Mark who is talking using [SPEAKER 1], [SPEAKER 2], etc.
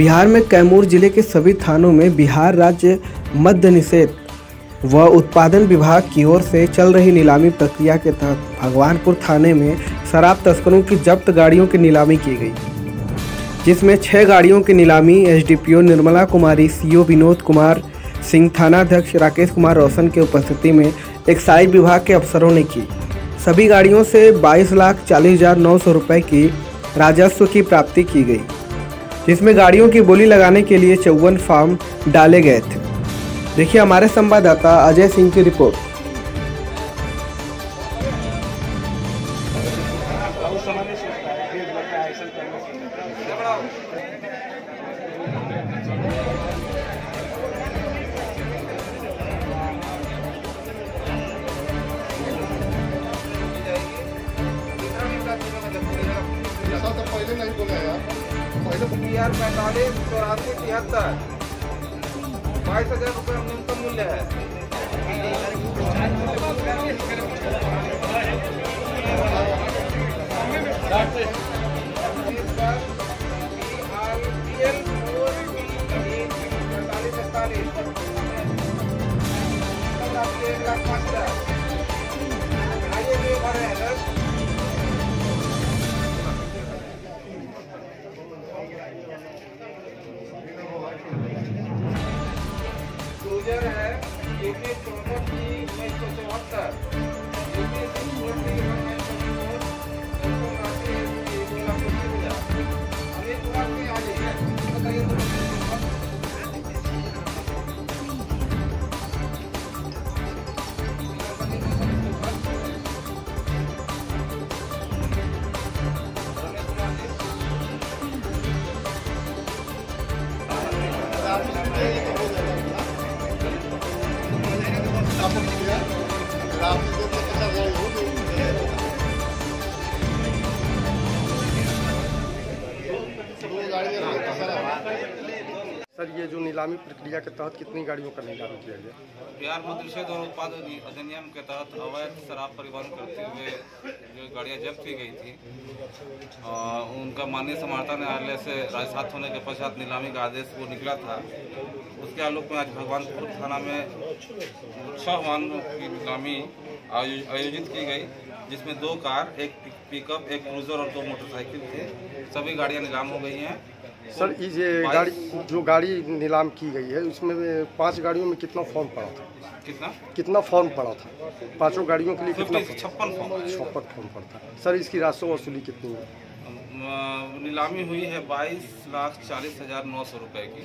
[SPEAKER 1] बिहार में कैमूर ज़िले के सभी थानों में बिहार राज्य मद्य निषेध व उत्पादन विभाग की ओर से चल रही नीलामी प्रक्रिया के तहत भगवानपुर थाने में शराब तस्करों की जब्त गाड़ियों की नीलामी की गई, जिसमें छह गाड़ियों की नीलामी। एसडीपीओ निर्मला कुमारी, सीओ विनोद कुमार सिंह, थानाध्यक्ष राकेश कुमार रोशन के उपस्थिति में एक्साइज विभाग के अफसरों ने की। सभी गाड़ियों से बाईस लाख चालीस हज़ार नौ सौ रुपये की राजस्व की प्राप्ति की गई। जिसमें गाड़ियों की बोली लगाने के लिए चौवन फार्म डाले गए थे। देखिए हमारे संवाददाता अजय सिंह की रिपोर्ट।
[SPEAKER 2] आर पैंतालीस चौरासी तिहत्तर। बाईस हज़ार रुपये न्यूनतम मूल्य है। क्रूजर है यूपी चौसठ की उन्नीस सौ चौहत्तर यूपी सिक्सटी उन्नीस सौ चौहत्तर सौ अस्सी दो
[SPEAKER 3] सर
[SPEAKER 4] ये जो नीलामी प्रक्रिया के तहत कितनी गाड़ियों का नीलामी किया गया?
[SPEAKER 5] बिहार निषेध और उत्पाद अधिनियम के तहत अवैध शराब परिवहन करते हुए जो गाड़ियाँ जब्त की गई थी अ, उनका माननीय समाहर्ता न्यायालय से राजसात होने के पश्चात नीलामी का आदेश वो निकला था। उसके आलोक में आज भगवानपुर थाना में छह वाहनों की नीलामी आयोजित की गई जिसमें दो कार एक पिकअप एक क्रूजर और दो मोटरसाइकिल थे। सभी गाड़ियाँ नीलाम हो गई हैं।
[SPEAKER 4] सर ये गाड़ी जो गाड़ी नीलाम की गई है उसमें पाँच गाड़ियों में कितना फॉर्म पड़ा था?
[SPEAKER 5] कितना?
[SPEAKER 4] कितना फॉर्म पड़ा था? पाँचों गाड़ियों के लिए कितना
[SPEAKER 5] छप्पन फॉर्म
[SPEAKER 4] छप्पन फॉर्म पड़ा था। सर इसकी राजस्व वसूली कितनी है?
[SPEAKER 5] नीलामी हुई है बाईस लाख चालीस हज़ार नौ सौ रुपये की।